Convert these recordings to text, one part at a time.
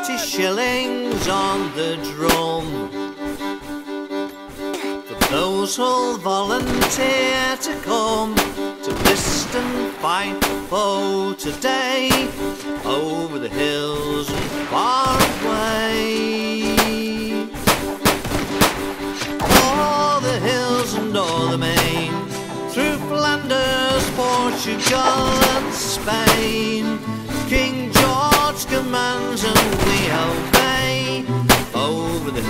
Forty shillings on the drum. For those who'll volunteer to come To list and fight for today Over the hills and far away. The hills and the main Through Flanders, Portugal and Spain King George commands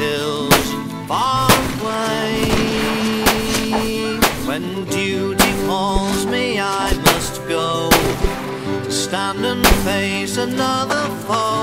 hills far away. When duty calls me I must go. Stand and face another foe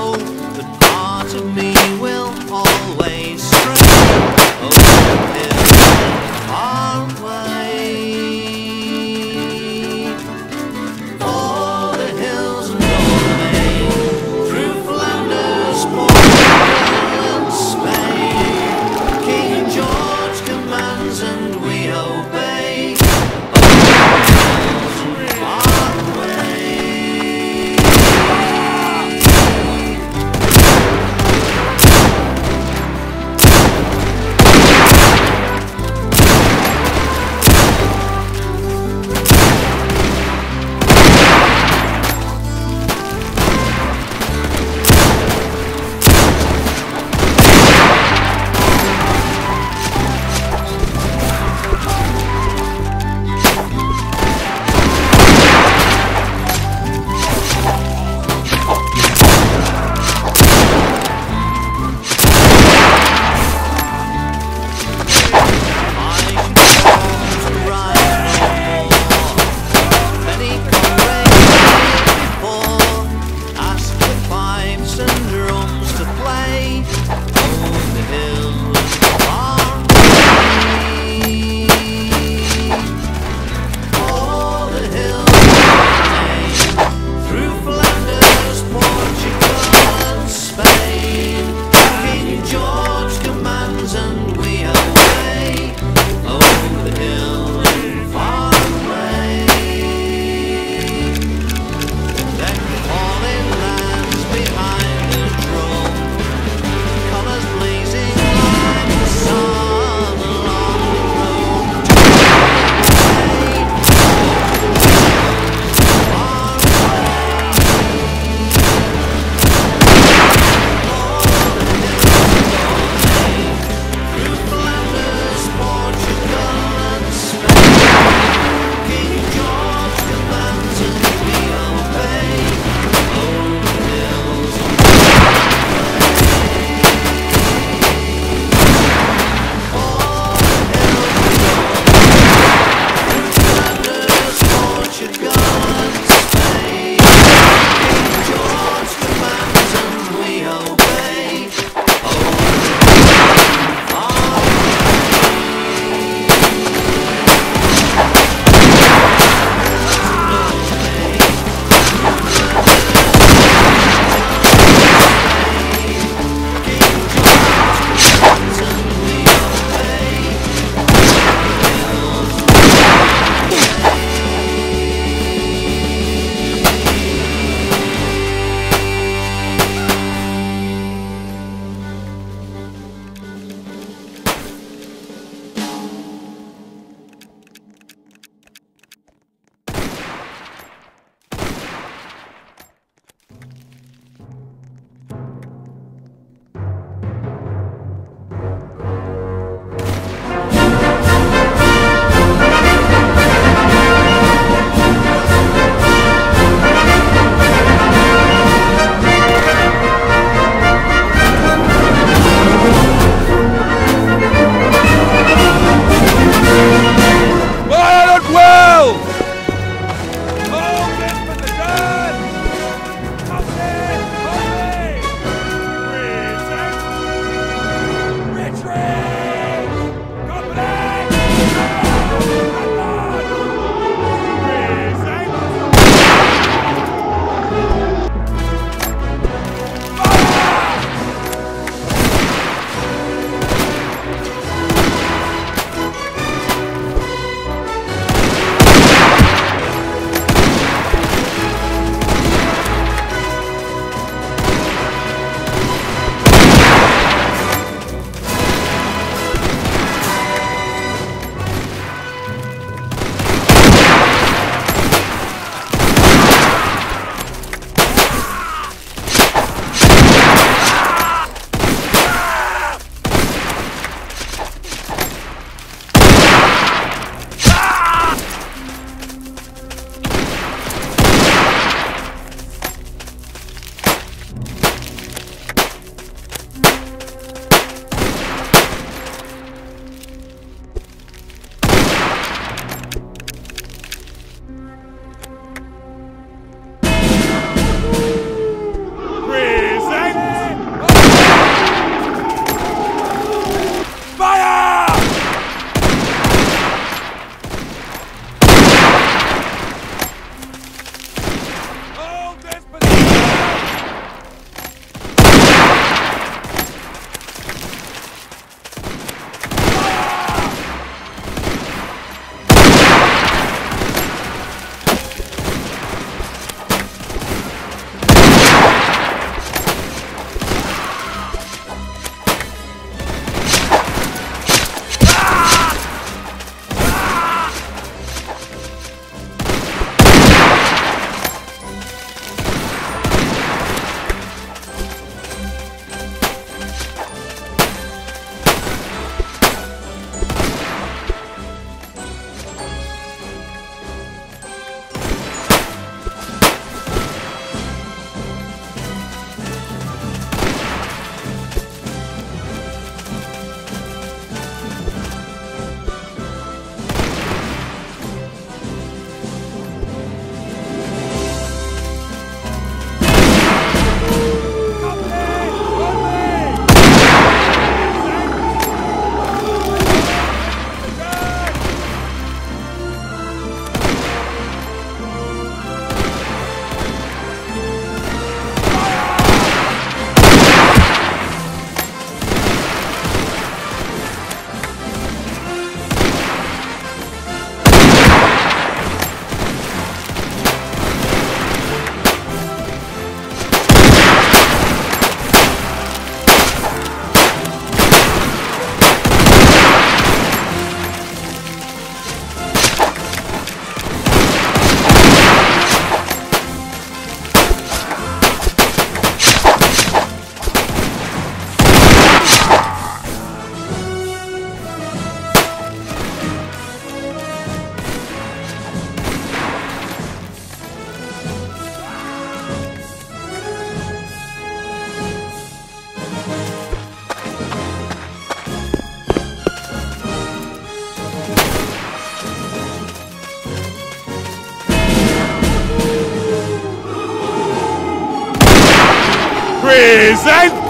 Present